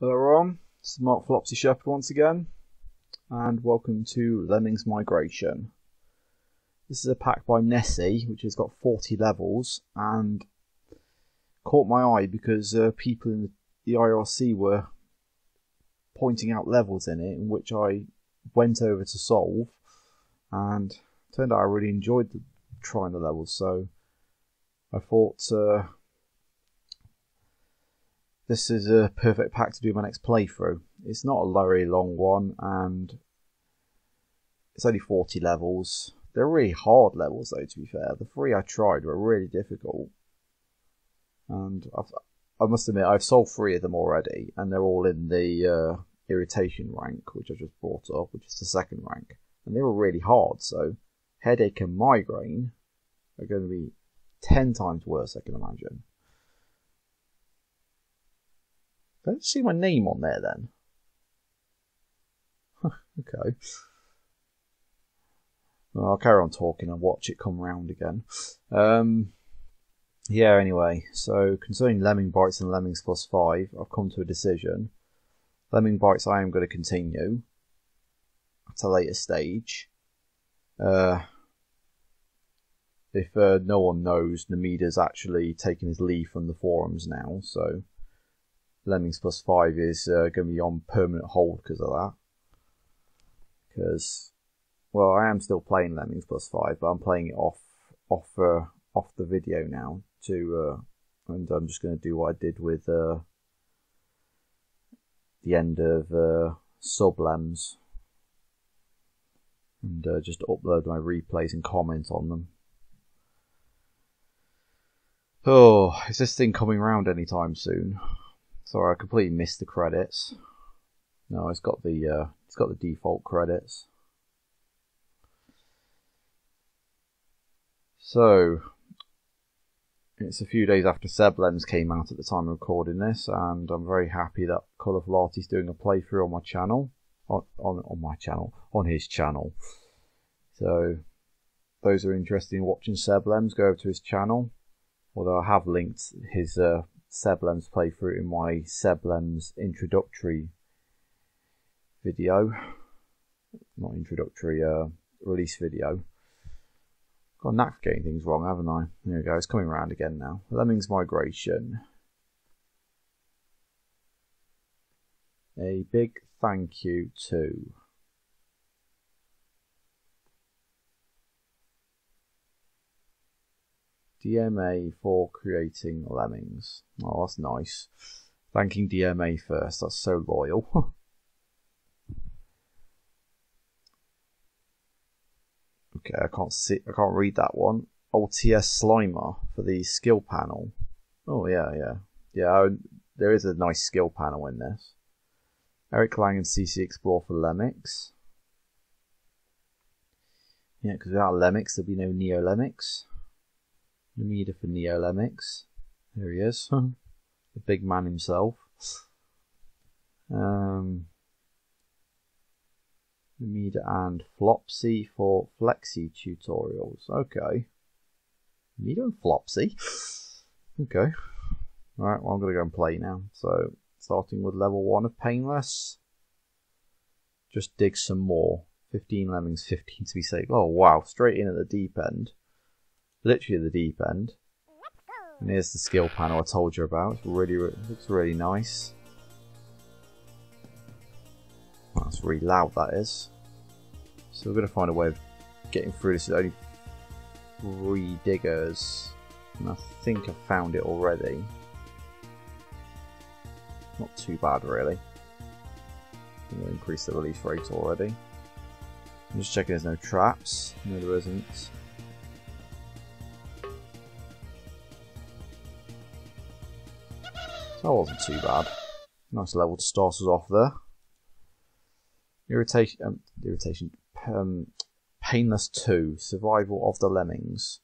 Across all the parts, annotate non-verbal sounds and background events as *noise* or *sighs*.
Hello everyone, is Mark Flopsy Shepherd once again, and welcome to Lemmings Migration. This is a pack by Nessy, which has got 40 levels, and caught my eye because uh, people in the IRC were pointing out levels in it, which I went over to solve, and turned out I really enjoyed the, trying the levels, so I thought uh, this is a perfect pack to do my next playthrough. It's not a very long one, and it's only 40 levels. They're really hard levels, though, to be fair. The three I tried were really difficult. And I've, i must admit, I've solved three of them already, and they're all in the uh, irritation rank, which I just brought up, which is the second rank. And they were really hard, so headache and migraine are going to be 10 times worse, I can imagine. Don't see my name on there then. okay. Well, I'll carry on talking and watch it come round again. Um, yeah, anyway, so concerning Lemming Bites and Lemmings Plus 5, I've come to a decision. Lemming Bites I am going to continue at a later stage. Uh, if uh, no one knows, Namida's actually taken his leave from the forums now, so Lemmings Plus 5 is uh, going to be on permanent hold because of that. Because, well, I am still playing Lemmings Plus 5, but I'm playing it off off uh, off the video now to, uh, and I'm just going to do what I did with uh, the end of uh, Sublems and uh, just upload my replays and comment on them. Oh, is this thing coming around anytime soon? Sorry, I completely missed the credits. No, it's got the uh, it's got the default credits. So it's a few days after Seblems came out at the time of recording this, and I'm very happy that Colourful is doing a playthrough on my channel, on, on on my channel, on his channel. So those who are interested in watching Seblems, go over to his channel. Although I have linked his uh, Seblems playthrough in my Seblems introductory video. Not introductory, uh, release video. Got knack for getting things wrong, haven't I? There we go, it's coming around again now. Lemmings Migration. A big thank you to DMA for creating lemmings. Oh, that's nice. Thanking DMA first. That's so loyal. *laughs* okay, I can't see. I can't read that one. OTS Slimer for the skill panel. Oh yeah, yeah, yeah. There is a nice skill panel in this. Eric Lang and ccexplore for Lemmix. Yeah, because without Lemmix, there'd be no Neo Lemmix. Namida for Neolemmix. There he is. *laughs* the big man himself. Um, Namida and Flopsy for Flexi tutorials. Okay. Namida and Flopsy. *laughs* Okay. Alright, well I'm going to go and play now. So, starting with level 1 of Painless. Just dig some more. 15 lemmings, 15 to be safe. Oh wow, straight in at the deep end literally at the deep end. And here's the skill panel I told you about. It's really, looks really nice. that's really loud, that is. So we're going to find a way of getting through this with only three diggers. And I think I've found it already. Not too bad, really. I'm to increase the release rate already. I'm just checking there's no traps. No, there isn't. That wasn't too bad. Nice level to start us off there. Irritation, um, irritation, um, Painless 2, Survival of the Lemmings.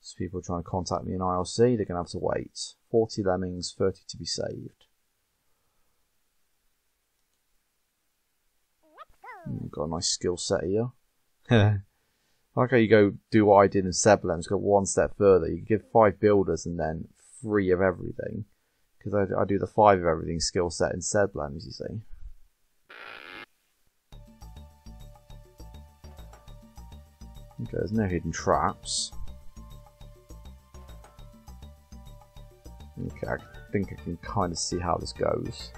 So people trying to contact me in IRC, they're going to have to wait. 40 lemmings, 30 to be saved. Hmm, got a nice skill set here. *laughs* like how you go do what I did in Seblems, go one step further. You give five builders and then three of everything Because I, I do the five of everything skill set in Seblems, you see. Okay, there's no hidden traps. Okay, I think I can kind of see how this goes.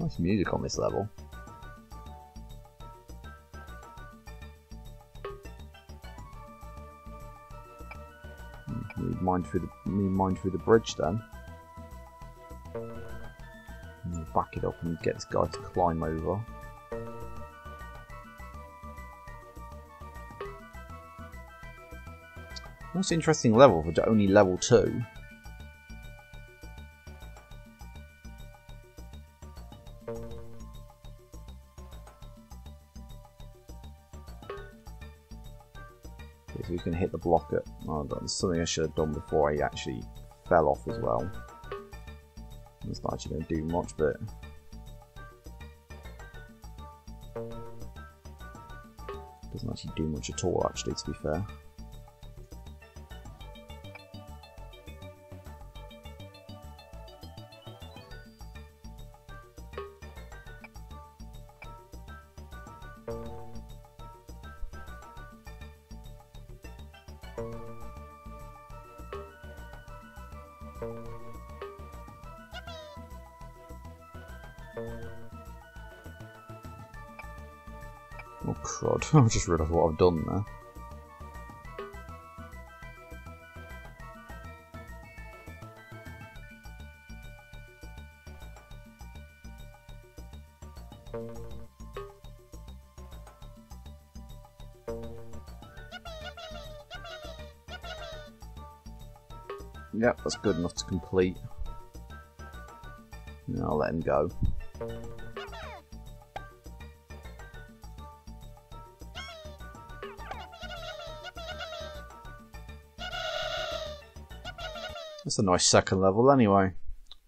Nice music on this level. Need mine through the need mine through the bridge then. Back it up and get this guy to climb over. An interesting level for only level 2. If we can hit the block at... Oh, that's something I should have done before I actually fell off as well. It's not actually going to do much, but... Doesn't actually do much at all, actually, to be fair. I've just realised what I've done there. Yep, that's good enough to complete. I'll let him go. That's a nice second level anyway.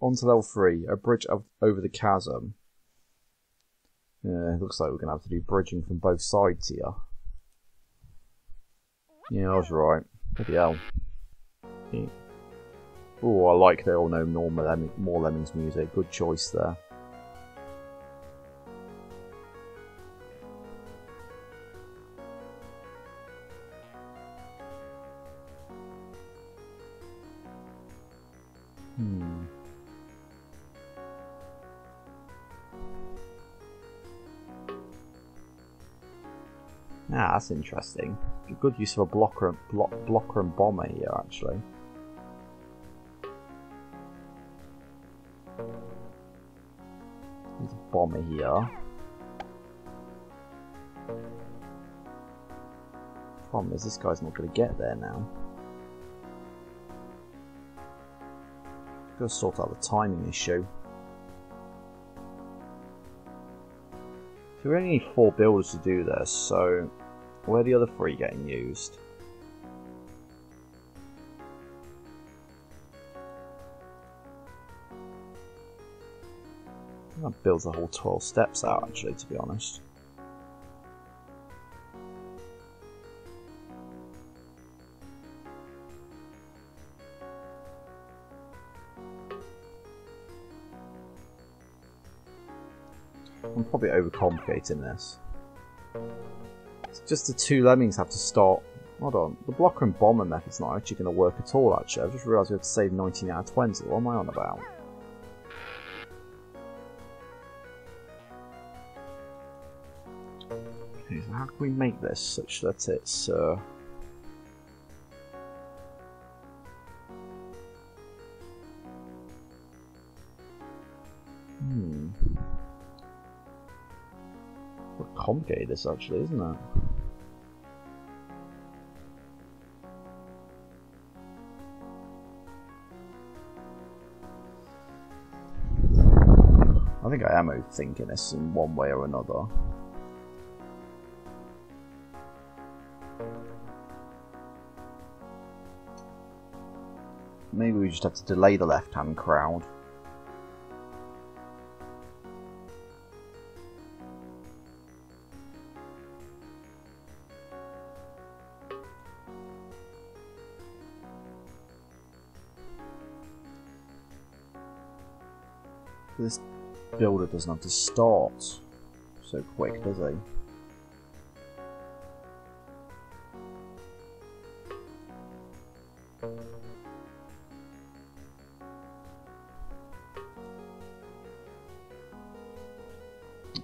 On to level 3, a bridge over the chasm. Yeah, it looks like we're going to have to do bridging from both sides here. Yeah, I was right. Bloody hell. Yeah. Oh, I like the all know more Lemmings music. Good choice there. Interesting. Good use of a blocker, block, blocker and bomber here, actually. There's a bomber here. Problem is, this guy's not going to get there now. Gotta sort out the timing issue. So we only need four builders to do this, so where are the other three getting used? That builds the whole 12 steps out actually, to be honest. I'm probably overcomplicating this. Just the two lemmings have to start. Hold on, the blocker and bomber method's not actually going to work at all, actually. I've just realised we have to save 19 out of 20. What am I on about? Okay, so how can we make this such that it's. Uh... complicated this actually, isn't it? I think I am overthinking this in one way or another. Maybe we just have to delay the left-hand crowd. Builder doesn't have to start so quick, does he?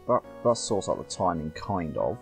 That, that sorts out the timing, kind of.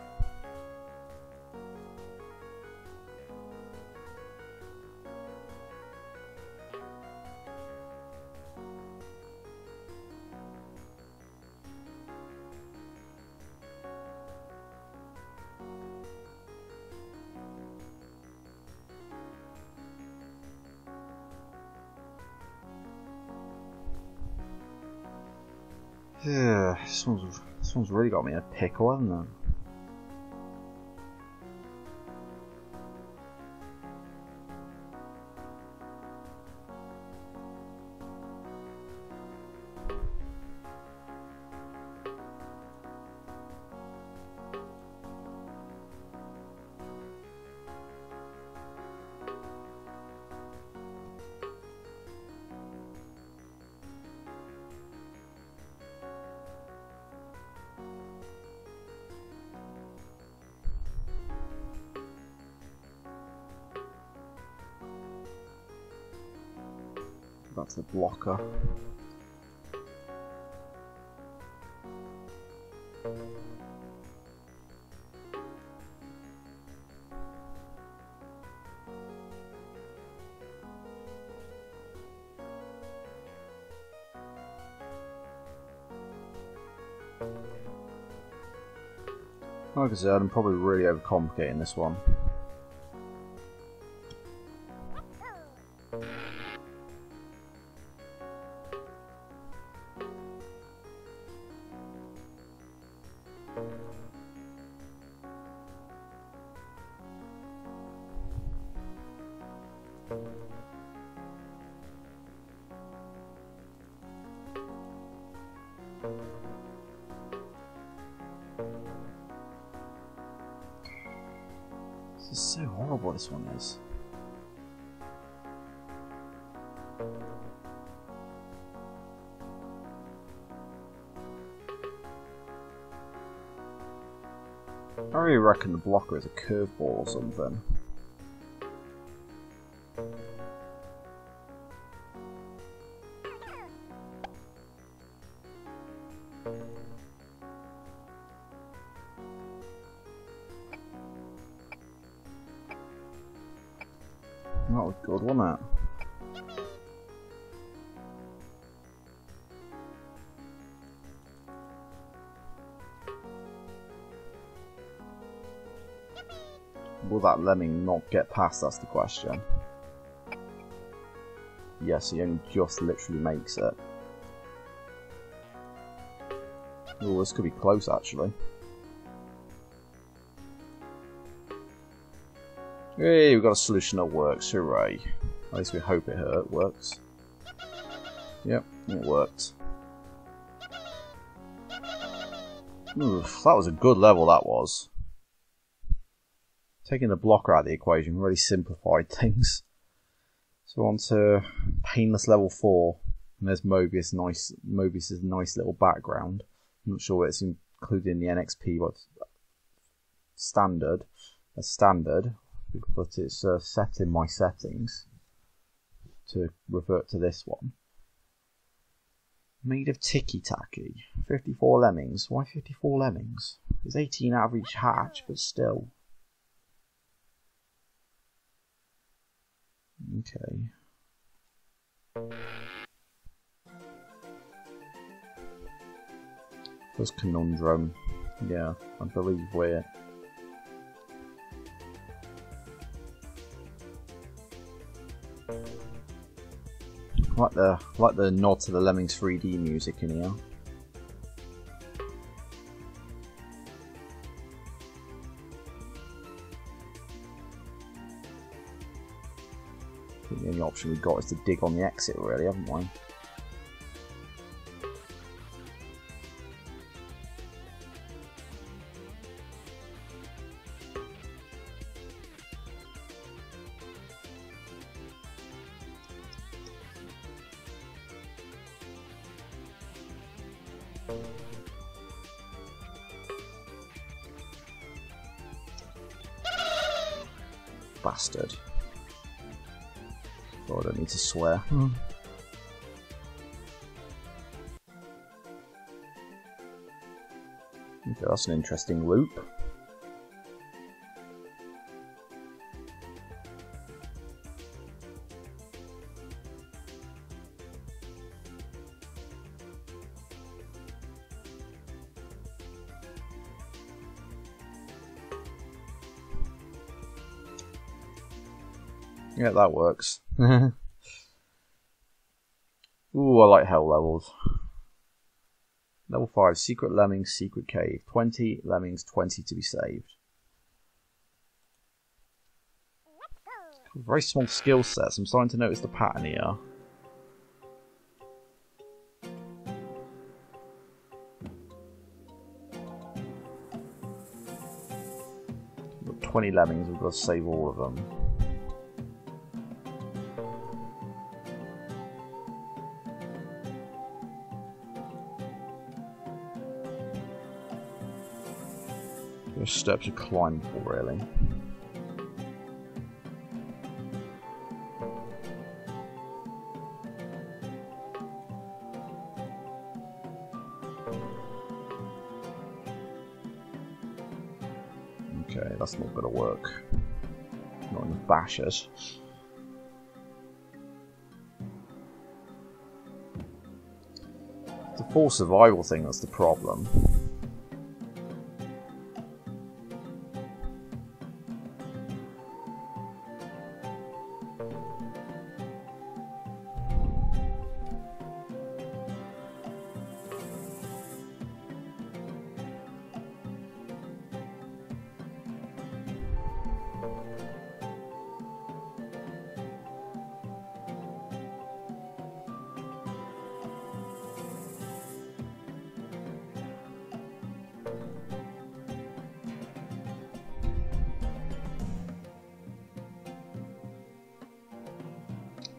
*sighs* this one's, this one's really got me in a pickle, hasn't it? Blocker. Like I said, I'm probably really overcomplicating this one. This one is. I really reckon the blocker is a curveball or something. That lemming not get past? That's the question. Yes, he only just literally makes it. Oh, this could be close actually. Hey, we've got a solution that works, hooray. At least we hope it hurt, works. Yep, it worked. Oof, that was a good level, that was. Taking the blocker out of the equation really simplified *laughs* things. So on to painless level 4. And there's Mobius, nice Mobius's nice little background. I'm not sure it's included in the NXP, but standard. A standard but it's uh, set in my settings to revert to this one. Made of ticky tacky. 54 lemmings. Why 54 lemmings? There's 18 out of each hatch, but still. Okay. First conundrum. Yeah, I believe we're like the like the nod to the Lemmings 3D music in here. The only option we've got is to dig on the exit, really, haven't we? Bastard. Oh, I don't need to swear. Hmm. Okay, that's an interesting loop. Yeah, that works. *laughs* Ooh, I like hell levels. Level 5, Secret Lemmings, Secret Cave. 20 lemmings, 20 to be saved. Very small skill sets. I'm starting to notice the pattern here. Got 20 lemmings, we've got to save all of them. A step to climb really. Okay, that's not gonna work. Not enough bashes. The full survival thing that's the problem.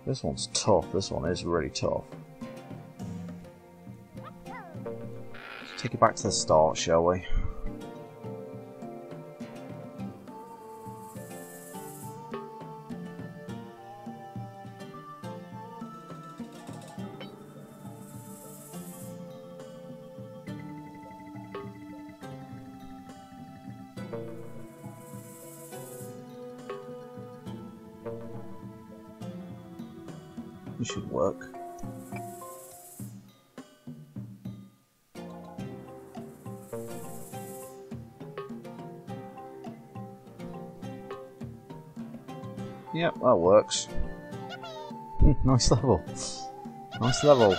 This one's tough. This one is really tough. Let's take it back to the start, shall we? Yep, that works. nice level. Nice level.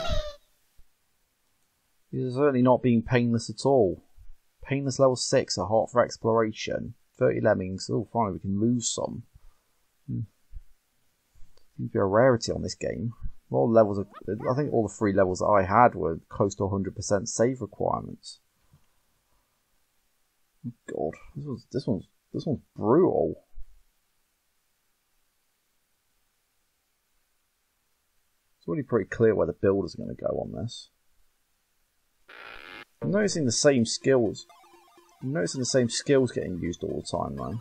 These are certainly not being painless at all. Painless level 6, a heart for exploration. 30 lemmings. Oh, finally, we can lose some. Hmm. Seems to be a rarity on this game. All levels of, I think all the three levels that I had were close to 100% save requirements. God, this was this one's this one's brutal. It's already pretty clear where the builders are going to go on this. I'm noticing the same skills. I'm noticing the same skills getting used all the time though.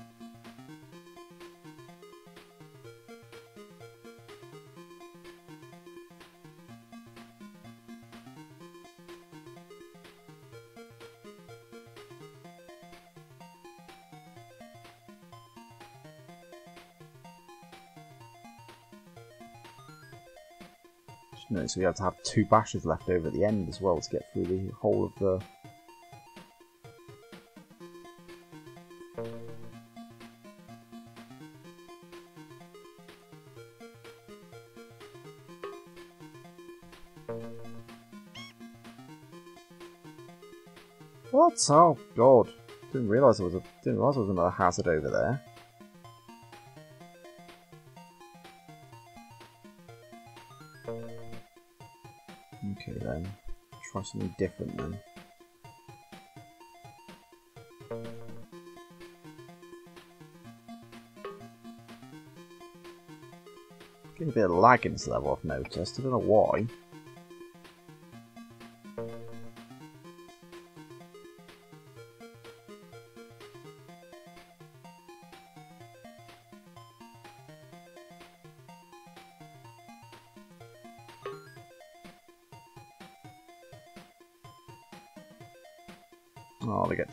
So we have to have two bashes left over at the end as well to get through the whole of the What? Oh god. Didn't realise there was a didn't realise there was another hazard over there. Try something different then. Getting a bit of lag in this level I've noticed. I don't know why.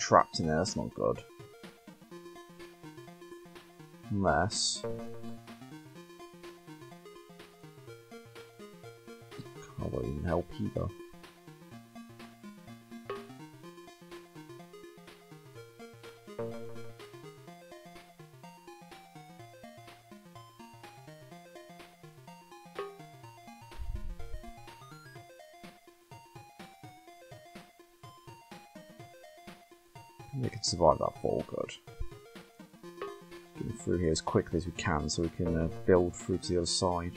Trapped in there, that's not good. Unless... Can't even help either. We can survive that fall good. Getting through here as quickly as we can so we can uh, build through to the other side.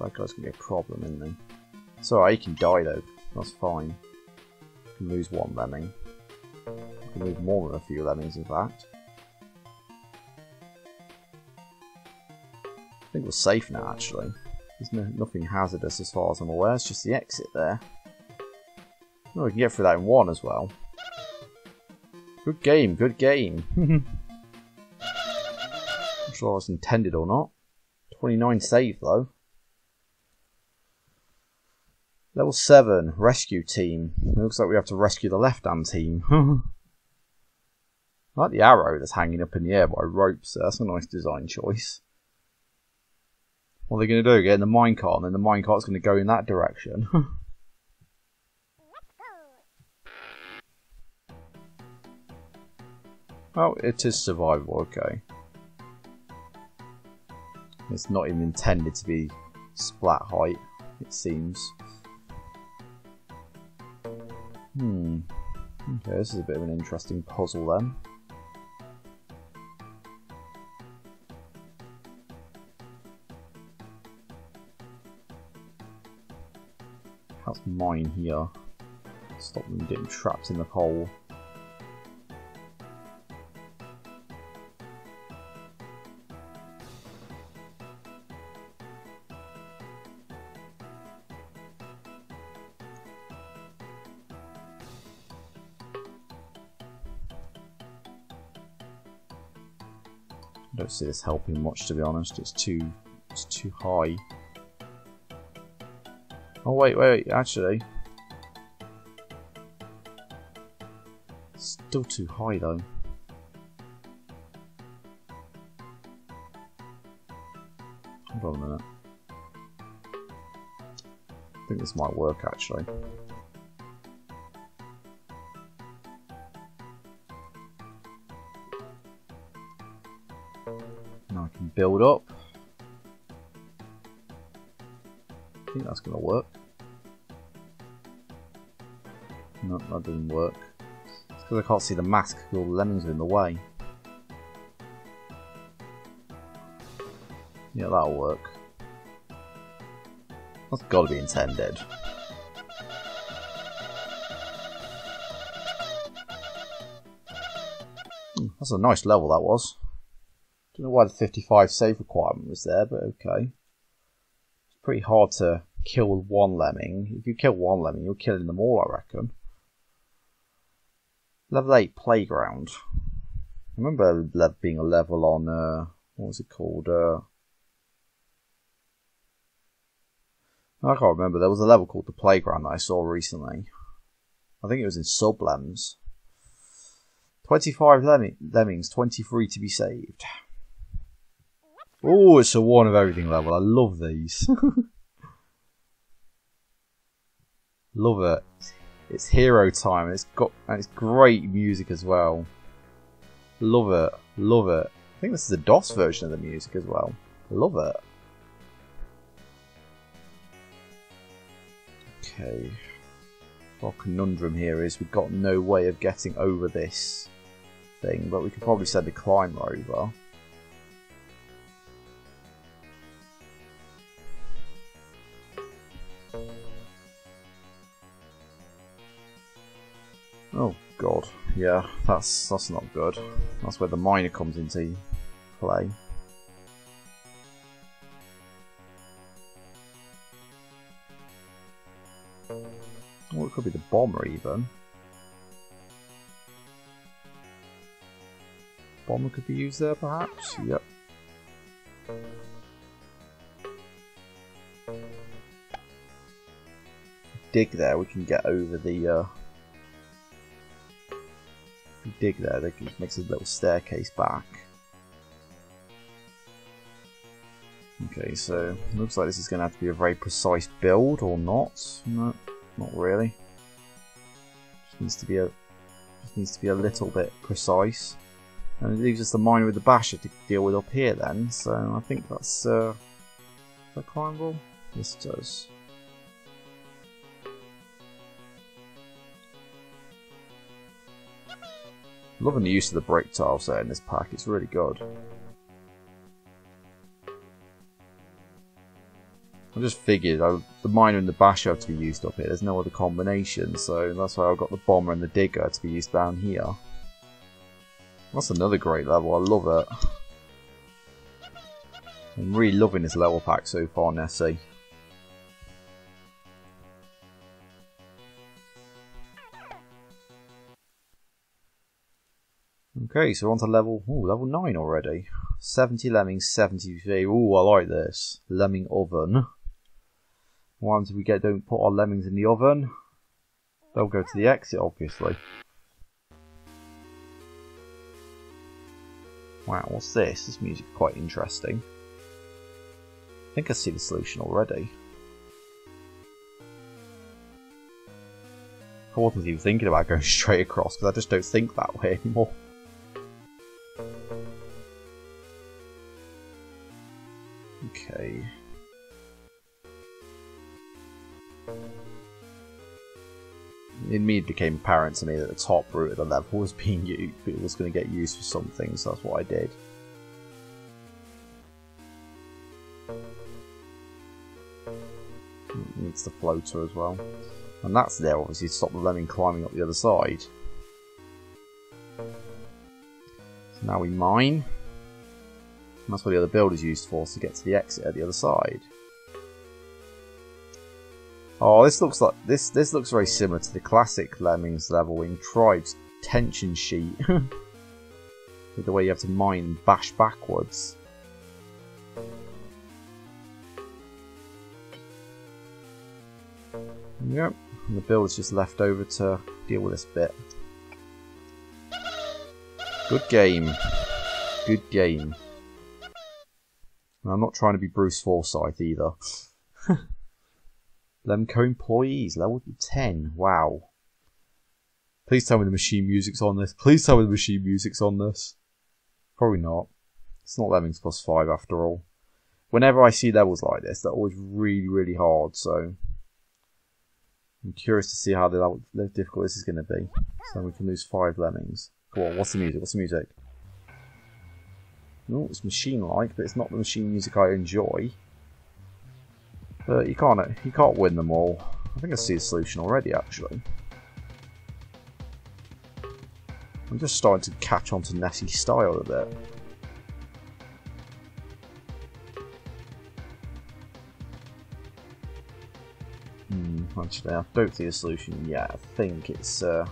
That guy's gonna be a problem, isn't he? So he can die though, that's fine. can lose one lemming. can lose more than a few lemmings in fact. I think we're safe now actually. There's no, nothing hazardous as far as I'm aware, it's just the exit there. Oh, we can get through that in one as well. Good game, good game. *laughs* Not sure I was intended or not. 29 save though. Level 7, rescue team. It looks like we have to rescue the left-hand team. *laughs* I like the arrow that's hanging up in the air by ropes. That's a nice design choice. What are they going to do? Get in the minecart and then the minecart's going to go in that direction. *laughs* Oh, it is survival, okay. It's not even intended to be splat height, it seems. Hmm. Okay, this is a bit of an interesting puzzle then. How's mine here? Stop them getting trapped in the hole. See this helping much to be honest. It's too it's too high. Oh wait, wait, actually. Still too high though. Hold on a minute. I think this might work actually. Build up. I think that's going to work. No, that didn't work. It's because I can't see the mask because all the lemons are in the way. Yeah, that'll work. That's got to be intended. Hmm, that's a nice level that was. Why the 55 save requirement was there, but okay. It's pretty hard to kill one lemming. If you kill one lemming, you're killing them all, I reckon. Level 8 Playground. I remember that being a level on, uh, what was it called? Uh, I can't remember. There was a level called the Playground that I saw recently. I think it was in Sublems. 25 lemmings, 23 to be saved. Oh, it's a one of everything level. I love these. *laughs* love it. It's hero time. It's got and it's great music as well. Love it. Love it. I think this is a DOS version of the music as well. Love it. Okay. Our conundrum here is we've got no way of getting over this thing, but we could probably send a climber over. Oh god, yeah, that's that's not good. That's where the miner comes into play. Or it could be the bomber even. Bomber could be used there perhaps? Yep. Dig there, we can get over the uh, dig there, that makes a little staircase back. Okay, so looks like this is going to have to be a very precise build, or not. No, not really. Just needs to be a just needs to be a little bit precise. And it leaves us the miner with the basher to deal with up here then, so I think that's uh that climbable? This does. Loving the use of the break tile set in this pack, it's really good. I just figured I, the miner and the basher have to be used up here. There's no other combination, so that's why I've got the bomber and the digger to be used down here. That's another great level. I love it. I'm really loving this level pack so far, Nessy. Okay, so we're on to level, ooh, level 9 already. 70 lemmings, 70 Ooh, I like this. Lemming oven. Once we get don't put our lemmings in the oven, they'll go to the exit, obviously. Wow, what's this? This music's quite interesting. I think I see the solution already. I wasn't even thinking about going *laughs* straight across because I just don't think that way anymore. Okay. It immediately became apparent to me that the top route of the level was being used, it was going to get used for something, so that's what I did. It needs the floater as well. And that's there obviously to stop the lemming climbing up the other side. So now we mine. And that's what the other build is used for, to get to the exit at the other side. Oh, this looks like this. This looks very similar to the classic Lemmings level in tribes tension sheet, *laughs* with the way you have to mine bash backwards. Yep, and the build is just left over to deal with this bit. Good game. Good game. I'm not trying to be Bruce Forsyth either. *laughs* Lemco employees, level 10. Wow. Please tell me the machine music's on this. Please tell me the machine music's on this. Probably not. It's not Lemmings plus 5 after all. Whenever I see levels like this, they're always really, really hard, so... I'm curious to see how difficult this is going to be. So we can lose 5 Lemmings. Go on, what's the music? What's the music? No, it's machine-like, but it's not the machine music I enjoy. But you can't you can't win them all. I think I see a solution already, actually. I'm just starting to catch on to Nessy's style a bit. Hmm, actually, I don't see a solution yet. I think it's uh,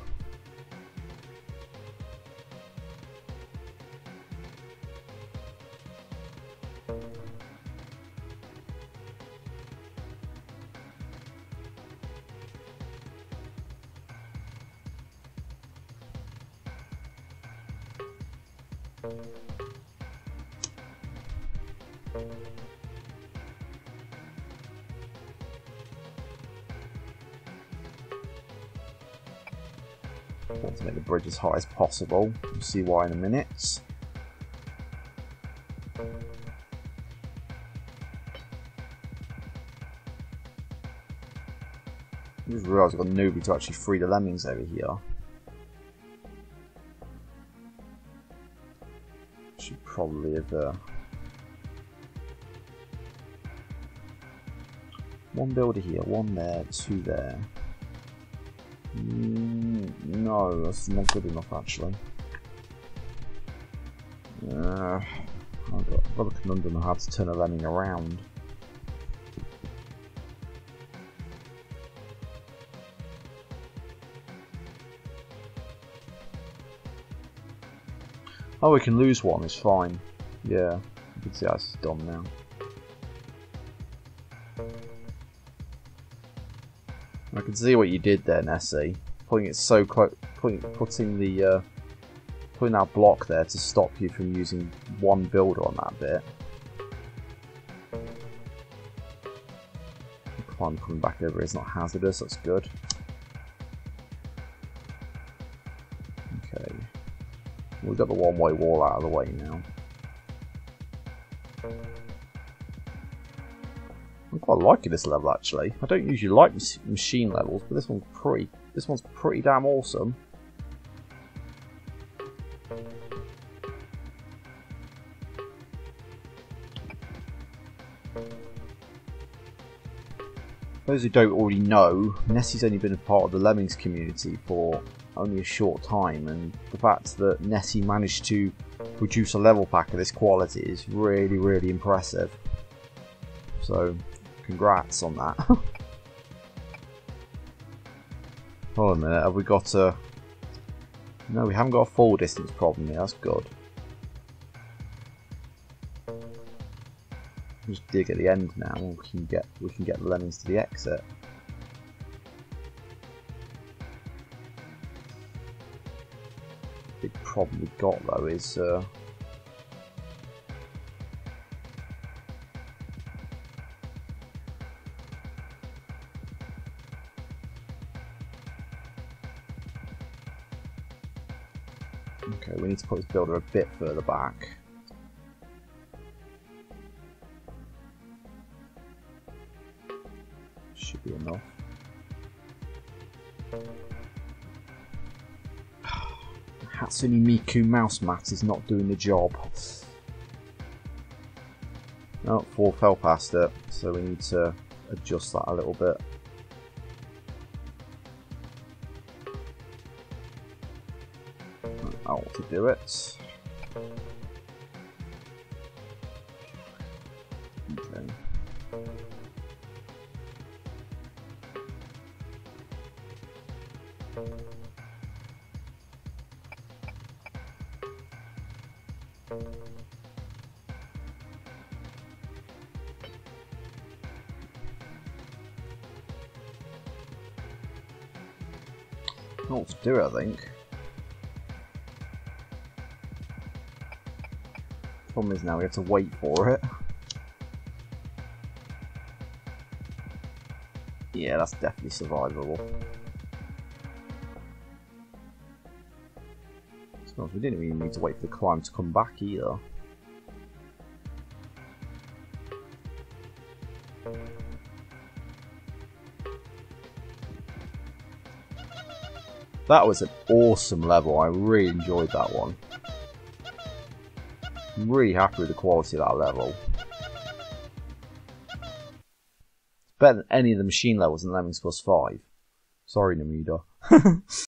want to make the bridge as high as possible. We'll see why in a minute. I just realised I've got nobody to actually free the lemmings over here. Should probably have... Uh... One builder here, one there, two there. No, that's not good enough actually. Uh, I've got, I've got a conundrum how to turn a lemming around. Oh, we can lose one, it's fine. Yeah, you can see that's done now. I can see what you did there, Nessy. Putting it so close, putting, putting the, uh, putting that block there to stop you from using one builder on that bit. Climb coming back over is not hazardous, that's good. Okay. We've got the one-way wall out of the way now. I'm quite liking this level actually. I don't usually like machine levels, but this one's pretty. This one's pretty damn awesome. those who don't already know, Nessy's only been a part of the Lemmings community for only a short time, and the fact that Nessie managed to produce a level pack of this quality is really, really impressive. So, Congrats on that. *laughs* Hold on a minute, have we got a... No, we haven't got a full distance problem here, that's good. Just dig at the end now, we can get we can get the lemmings to the exit. Big problem we've got though is uh, To put this builder a bit further back. Should be enough. *sighs* Hatsune Miku mouse mat is not doing the job. No, four fell past it, so we need to adjust that a little bit. To do it. Okay. Not to do, I think. Problem is now we have to wait for it. Yeah, that's definitely survivable. So we didn't even need to wait for the climb to come back either. That was an awesome level, I really enjoyed that one. I'm really happy with the quality of that level. It's better than any of the machine levels in Lemmings Plus 5. Sorry, Namida. *laughs*